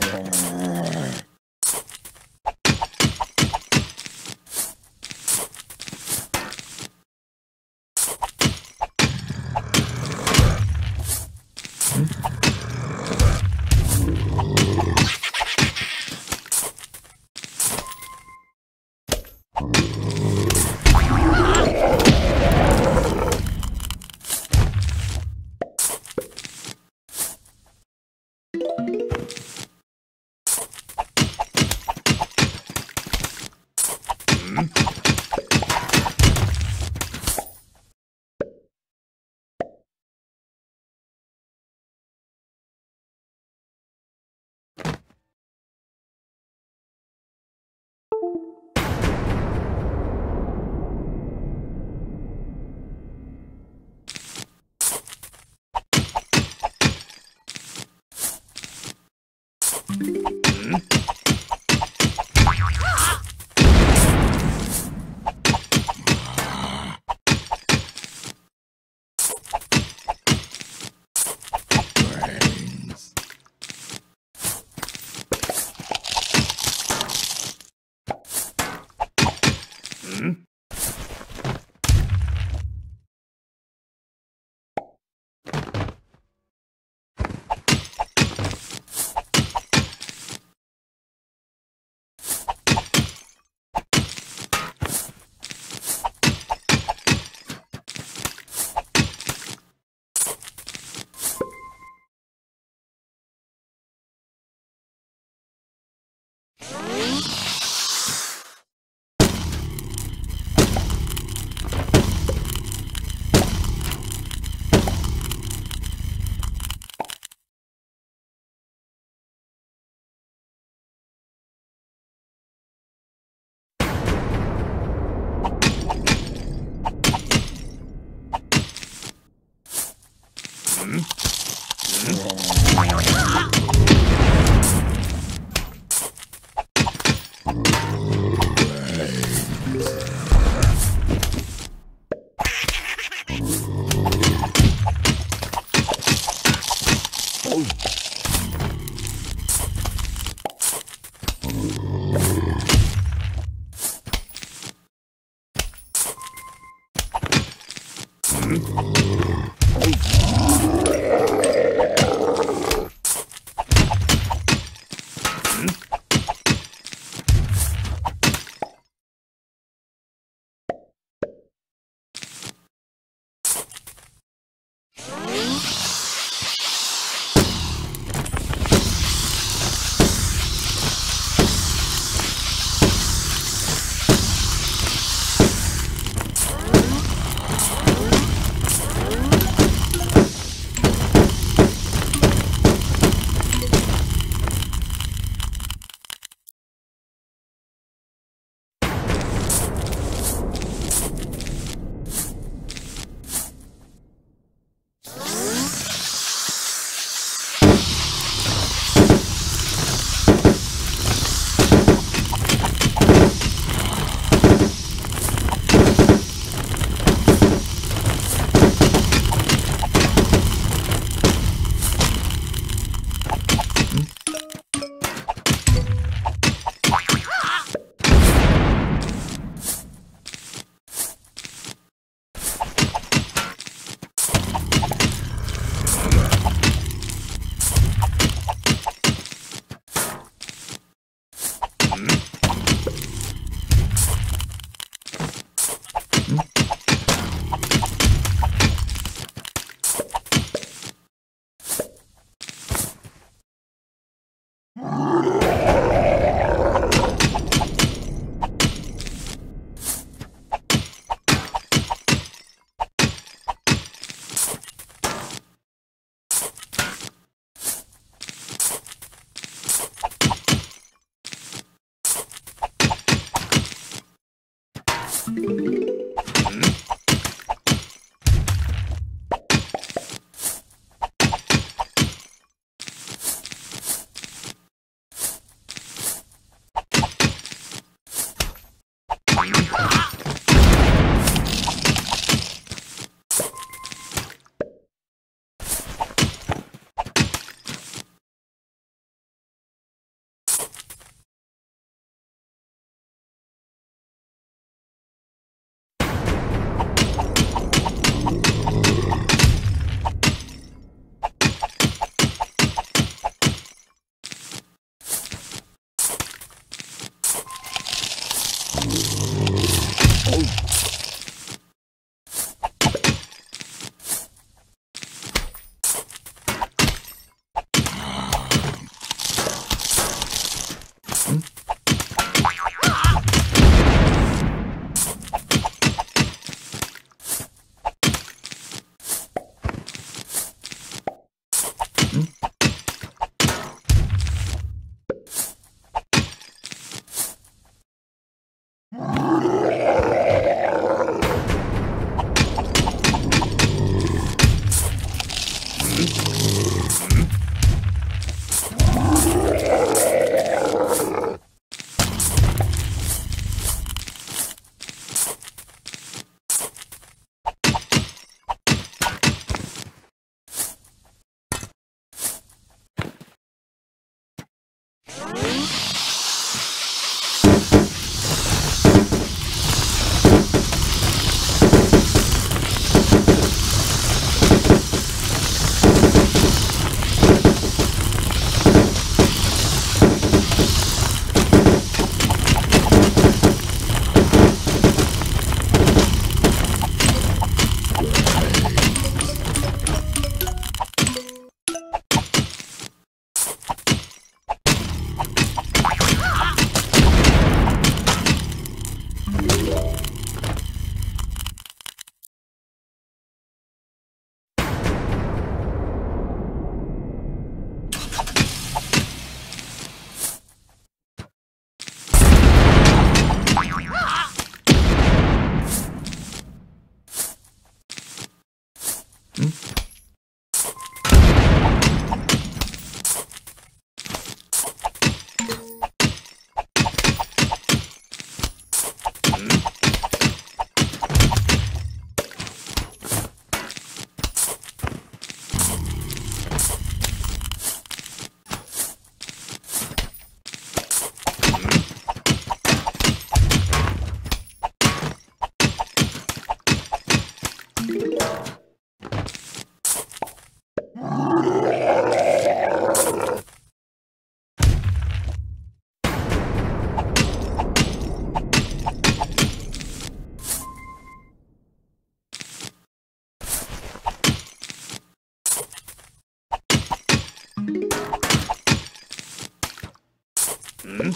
Yeah. Hmm? 嗯